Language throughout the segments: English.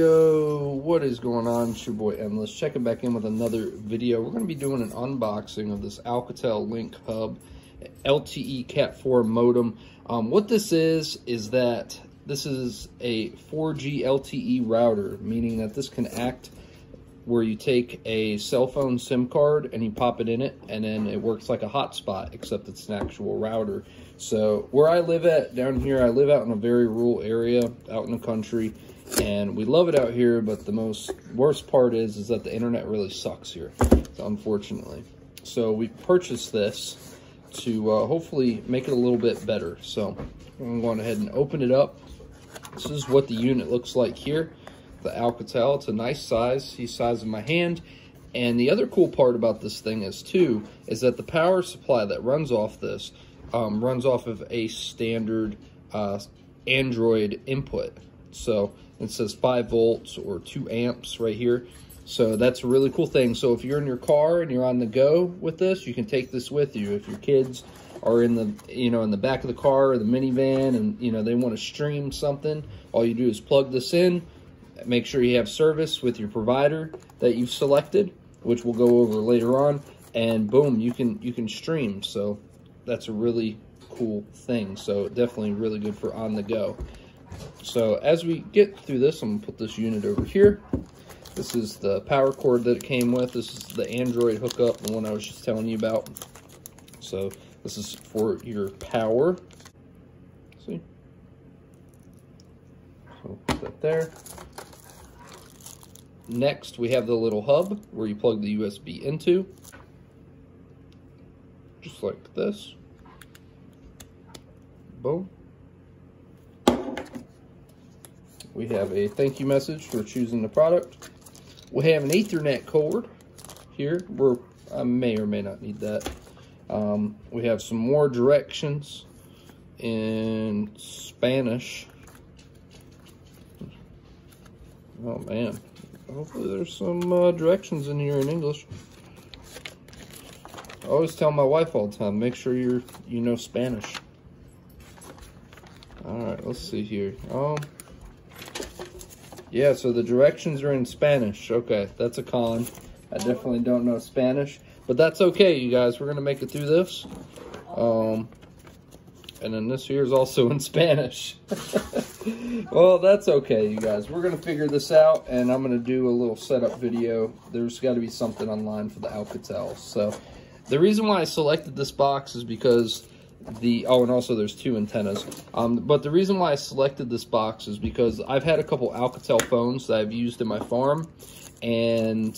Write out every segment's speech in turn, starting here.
Yo, what is going on? It's your boy Endless. Checking back in with another video. We're going to be doing an unboxing of this Alcatel Link Hub LTE Cat 4 modem. Um, what this is, is that this is a 4G LTE router, meaning that this can act where you take a cell phone SIM card and you pop it in it, and then it works like a hotspot, except it's an actual router. So where I live at down here, I live out in a very rural area out in the country, and we love it out here. But the most worst part is is that the internet really sucks here, unfortunately. So we purchased this to uh, hopefully make it a little bit better. So I'm going ahead and open it up. This is what the unit looks like here the Alcatel. It's a nice size, see size of my hand. And the other cool part about this thing is too, is that the power supply that runs off this um, runs off of a standard uh, Android input. So it says 5 volts or 2 amps right here. So that's a really cool thing. So if you're in your car and you're on the go with this, you can take this with you. If your kids are in the you know in the back of the car or the minivan and you know they want to stream something, all you do is plug this in, Make sure you have service with your provider that you've selected, which we'll go over later on, and boom, you can you can stream. So that's a really cool thing. So definitely really good for on the go. So as we get through this, I'm gonna put this unit over here. This is the power cord that it came with. This is the Android hookup, the one I was just telling you about. So this is for your power. See? So put that there. Next, we have the little hub where you plug the USB into. Just like this. Boom. We have a thank you message for choosing the product. We have an Ethernet cord here. We're, I may or may not need that. Um, we have some more directions in Spanish. Oh man, Hopefully there's some uh, directions in here in English. I always tell my wife all the time, make sure you're you know Spanish. Alright, let's see here. Um Yeah, so the directions are in Spanish. Okay, that's a con. I definitely don't know Spanish. But that's okay, you guys. We're gonna make it through this. Um and then this here is also in Spanish. well, that's okay, you guys. We're going to figure this out, and I'm going to do a little setup video. There's got to be something online for the Alcatel. So the reason why I selected this box is because the oh and also there's two antennas um but the reason why i selected this box is because i've had a couple alcatel phones that i've used in my farm and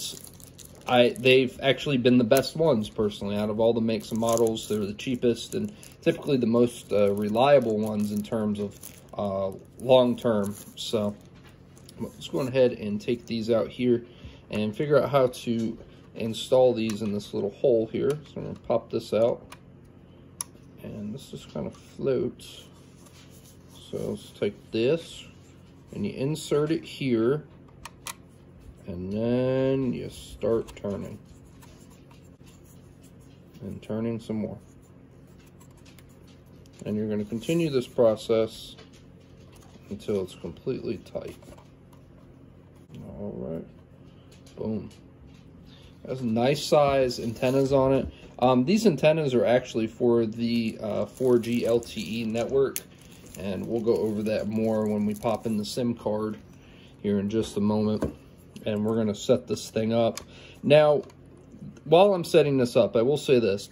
I they've actually been the best ones personally out of all the makes and models. They're the cheapest and typically the most uh, reliable ones in terms of uh, long term. So let's go ahead and take these out here and figure out how to install these in this little hole here. So I'm gonna pop this out and this just kind of floats. So let's take this and you insert it here and then you start turning and turning some more and you're going to continue this process until it's completely tight. All right boom has nice size antennas on it. Um, these antennas are actually for the uh, 4G LTE network. And we'll go over that more when we pop in the SIM card here in just a moment. And we're going to set this thing up. Now, while I'm setting this up, I will say this.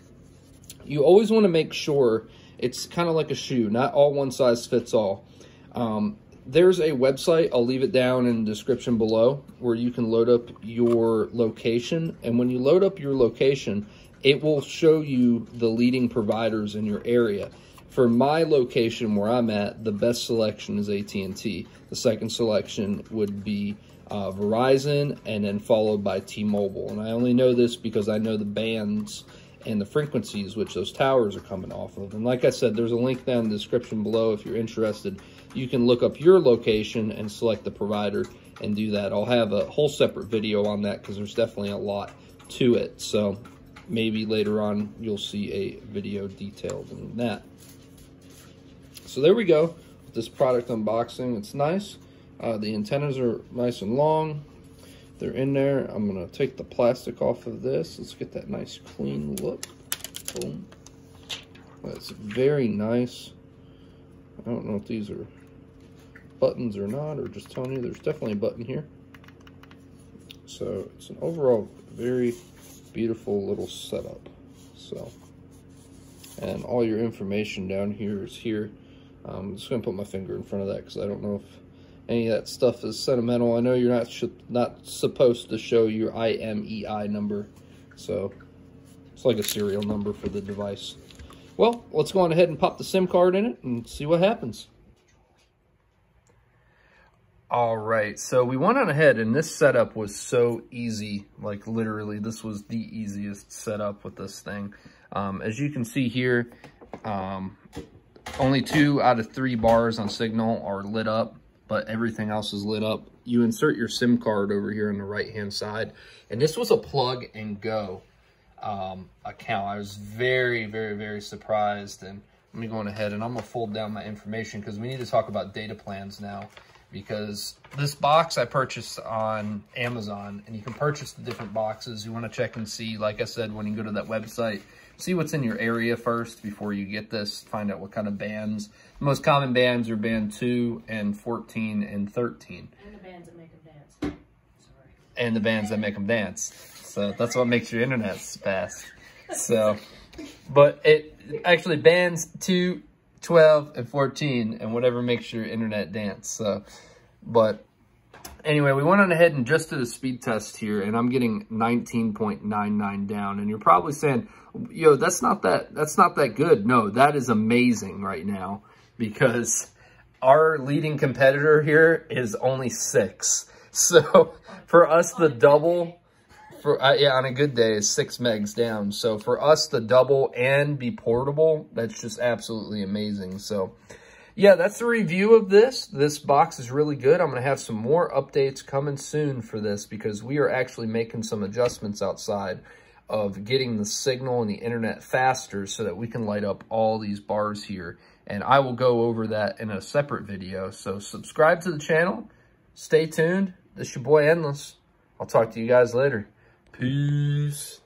You always want to make sure it's kind of like a shoe, not all one size fits all. Um, there's a website, I'll leave it down in the description below, where you can load up your location. And when you load up your location, it will show you the leading providers in your area. For my location where I'm at, the best selection is AT&T. The second selection would be uh, Verizon, and then followed by T-Mobile. And I only know this because I know the bands and the frequencies which those towers are coming off of. And like I said, there's a link down in the description below if you're interested. You can look up your location and select the provider and do that. I'll have a whole separate video on that because there's definitely a lot to it. So maybe later on you'll see a video detailed in that. So there we go. With this product unboxing. It's nice Uh, the antennas are nice and long. They're in there. I'm gonna take the plastic off of this. Let's get that nice clean look. Boom. That's very nice. I don't know if these are buttons or not, or just telling you there's definitely a button here. So it's an overall very beautiful little setup. So, and all your information down here is here. Um, I'm just gonna put my finger in front of that because I don't know if any of that stuff is sentimental. I know you're not not supposed to show your IMEI number, so it's like a serial number for the device. Well, let's go on ahead and pop the SIM card in it and see what happens. All right, so we went on ahead and this setup was so easy. Like literally, this was the easiest setup with this thing. Um, as you can see here, um, only two out of three bars on signal are lit up, but everything else is lit up. You insert your SIM card over here on the right-hand side, and this was a plug and go um, account. I was very, very, very surprised, and let me go on ahead and I'm gonna fold down my information because we need to talk about data plans now because this box I purchased on Amazon and you can purchase the different boxes. You want to check and see, like I said, when you go to that website, see what's in your area first before you get this, find out what kind of bands. The most common bands are band 2 and 14 and 13. And the bands that make them dance. Sorry. And the bands that make them dance. So that's what makes your internet fast. So, but it actually bands 2, 12, and 14 and whatever makes your internet dance. So, but anyway, we went on ahead and just did a speed test here and I'm getting 19.99 down. And you're probably saying, yo, that's not that, that's not that good. No, that is amazing right now because our leading competitor here is only six. So for us, the double for uh, yeah, on a good day is six megs down. So for us to double and be portable, that's just absolutely amazing. So yeah, that's the review of this. This box is really good. I'm going to have some more updates coming soon for this because we are actually making some adjustments outside of getting the signal and the internet faster so that we can light up all these bars here. And I will go over that in a separate video. So subscribe to the channel. Stay tuned. This your boy Endless. I'll talk to you guys later. Peace.